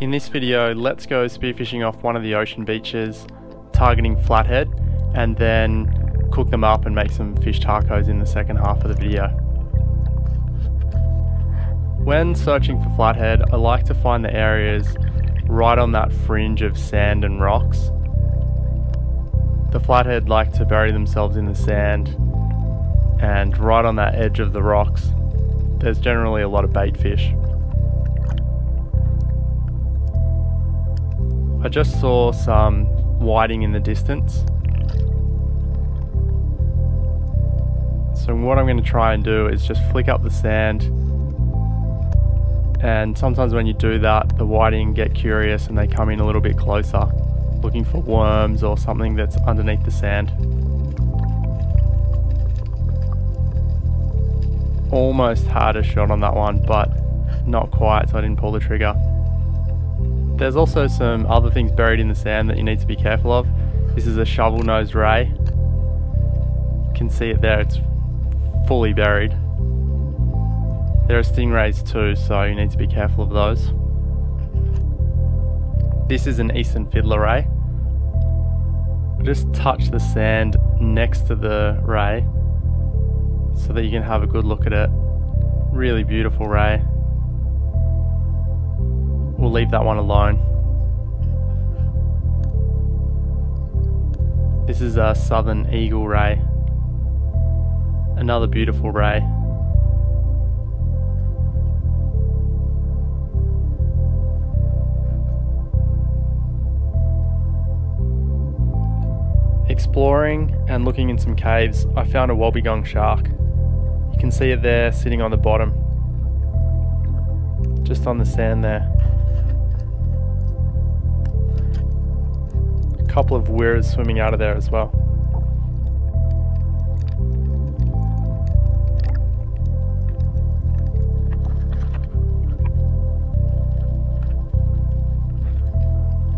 In this video, let's go spearfishing off one of the ocean beaches, targeting flathead, and then cook them up and make some fish tacos in the second half of the video. When searching for flathead, I like to find the areas right on that fringe of sand and rocks. The flathead like to bury themselves in the sand and right on that edge of the rocks there's generally a lot of bait fish. I just saw some whiting in the distance. So what I'm going to try and do is just flick up the sand and sometimes when you do that the whiting get curious and they come in a little bit closer looking for worms or something that's underneath the sand. Almost had a shot on that one but not quite so I didn't pull the trigger. There's also some other things buried in the sand that you need to be careful of. This is a shovel-nosed ray. You can see it there, it's fully buried. There are stingrays too, so you need to be careful of those. This is an eastern fiddler ray. Just touch the sand next to the ray so that you can have a good look at it. Really beautiful ray. We'll leave that one alone. This is a southern eagle ray. Another beautiful ray. Exploring and looking in some caves, I found a wobbegong shark. You can see it there sitting on the bottom, just on the sand there. Couple of wirrahs swimming out of there as well.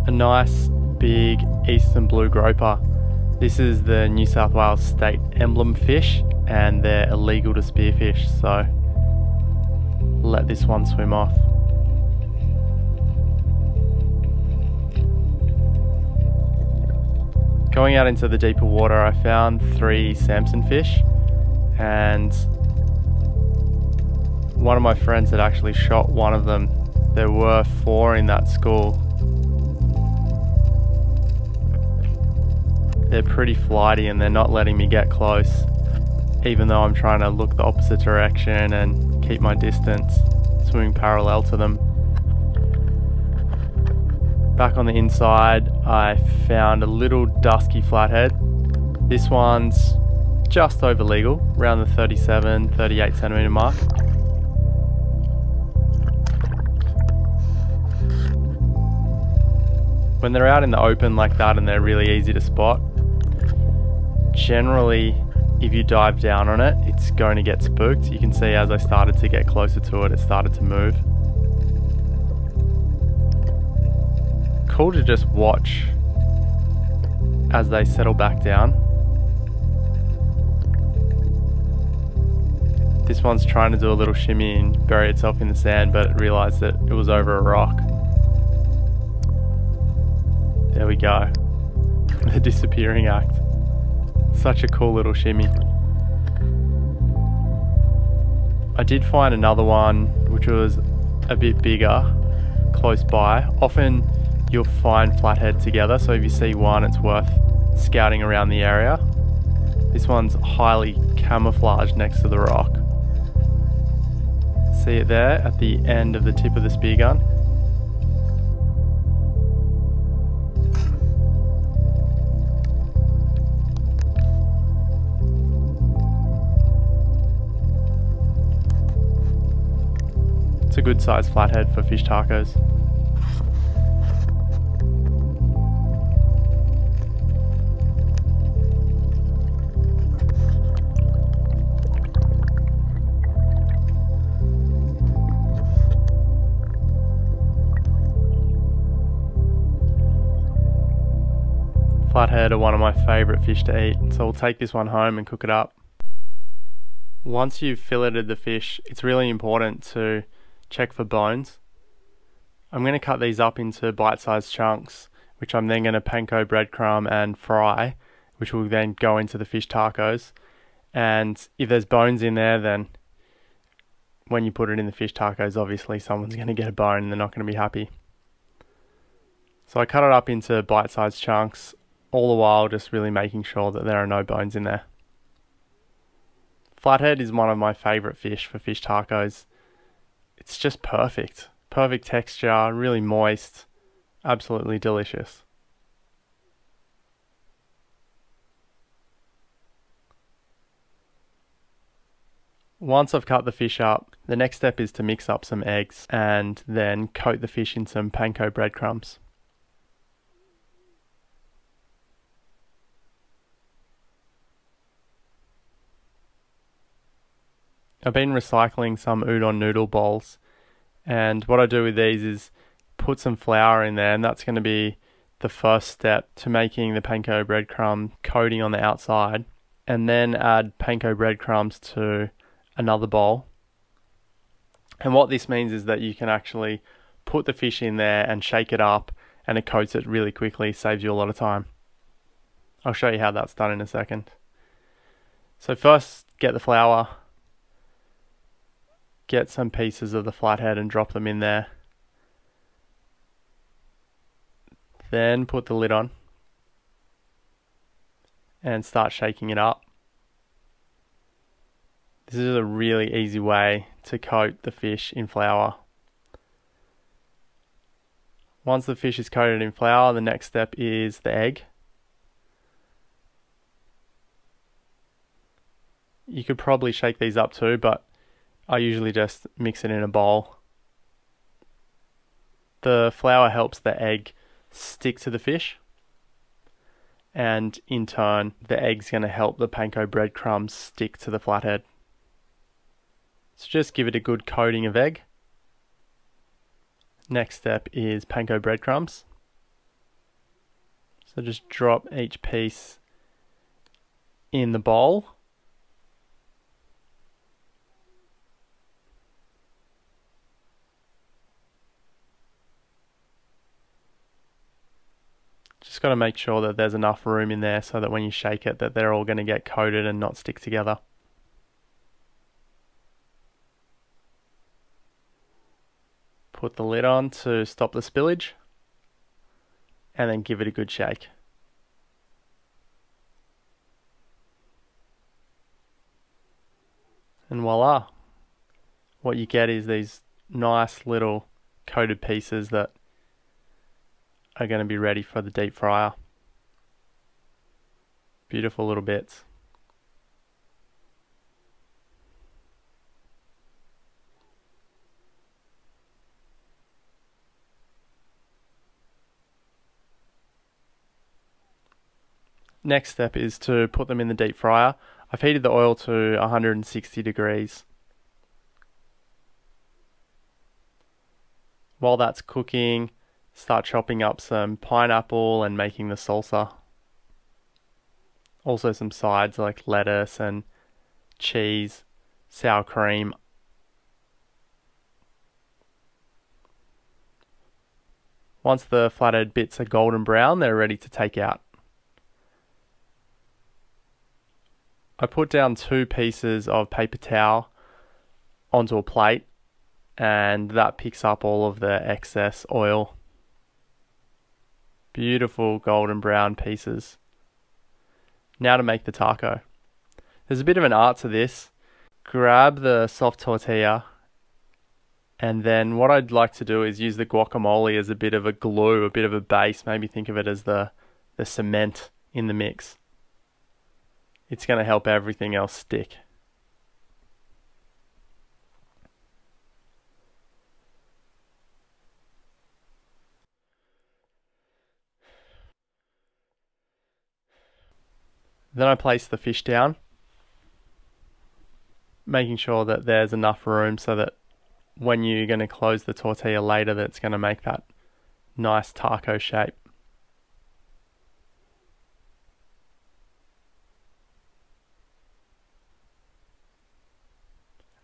A nice big eastern blue groper. This is the New South Wales state emblem fish and they're illegal to spearfish so let this one swim off. Going out into the deeper water, I found three Samson fish, and one of my friends had actually shot one of them. There were four in that school. They're pretty flighty and they're not letting me get close, even though I'm trying to look the opposite direction and keep my distance, swimming parallel to them. Back on the inside, I found a little dusky flathead. This one's just over legal, around the 37, 38 centimeter mark. When they're out in the open like that and they're really easy to spot, generally if you dive down on it, it's going to get spooked. You can see as I started to get closer to it, it started to move. Cool to just watch as they settle back down. This one's trying to do a little shimmy and bury itself in the sand, but it realised that it was over a rock. There we go. the disappearing act. Such a cool little shimmy. I did find another one which was a bit bigger close by. Often you'll find flathead together. So if you see one, it's worth scouting around the area. This one's highly camouflaged next to the rock. See it there at the end of the tip of the spear gun? It's a good sized flathead for fish tacos. Flathead are one of my favourite fish to eat, so we'll take this one home and cook it up. Once you've filleted the fish, it's really important to check for bones. I'm going to cut these up into bite-sized chunks, which I'm then going to panko breadcrumb and fry, which will then go into the fish tacos. And if there's bones in there, then when you put it in the fish tacos, obviously someone's going to get a bone and they're not going to be happy. So I cut it up into bite-sized chunks, all the while just really making sure that there are no bones in there. Flathead is one of my favourite fish for fish tacos. It's just perfect. Perfect texture, really moist, absolutely delicious. Once I've cut the fish up, the next step is to mix up some eggs and then coat the fish in some panko breadcrumbs. I've been recycling some udon noodle bowls and what I do with these is put some flour in there and that's going to be the first step to making the panko breadcrumb coating on the outside and then add panko breadcrumbs to another bowl. And what this means is that you can actually put the fish in there and shake it up and it coats it really quickly, saves you a lot of time. I'll show you how that's done in a second. So first get the flour, get some pieces of the flathead and drop them in there. Then put the lid on and start shaking it up. This is a really easy way to coat the fish in flour. Once the fish is coated in flour, the next step is the egg. You could probably shake these up too, but I usually just mix it in a bowl. The flour helps the egg stick to the fish, and in turn, the egg's going to help the panko breadcrumbs stick to the flathead. So just give it a good coating of egg. Next step is panko breadcrumbs. So just drop each piece in the bowl. Just got to make sure that there's enough room in there so that when you shake it that they're all going to get coated and not stick together. Put the lid on to stop the spillage and then give it a good shake. And voila, what you get is these nice little coated pieces that are going to be ready for the deep fryer. Beautiful little bits. Next step is to put them in the deep fryer. I've heated the oil to 160 degrees. While that's cooking, start chopping up some pineapple and making the salsa. Also some sides like lettuce and cheese, sour cream. Once the flathead bits are golden brown, they're ready to take out. I put down two pieces of paper towel onto a plate and that picks up all of the excess oil. Beautiful golden brown pieces. Now to make the taco. There's a bit of an art to this. Grab the soft tortilla and then what I'd like to do is use the guacamole as a bit of a glue, a bit of a base, maybe think of it as the, the cement in the mix it's going to help everything else stick. Then I place the fish down, making sure that there's enough room so that when you're going to close the tortilla later that it's going to make that nice taco shape.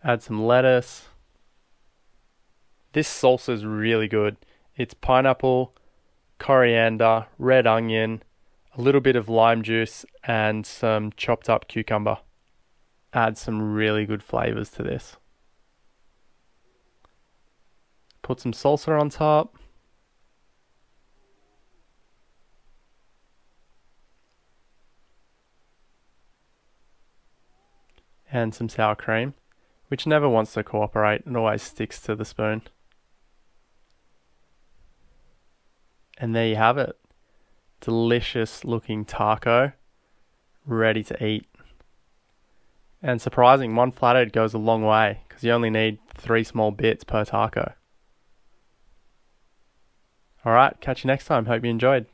Add some lettuce. This salsa is really good. It's pineapple, coriander, red onion, a little bit of lime juice, and some chopped up cucumber. Add some really good flavors to this. Put some salsa on top. And some sour cream, which never wants to cooperate and always sticks to the spoon. And there you have it. Delicious looking taco, ready to eat. And surprising, one flathead goes a long way because you only need three small bits per taco. Alright, catch you next time. Hope you enjoyed.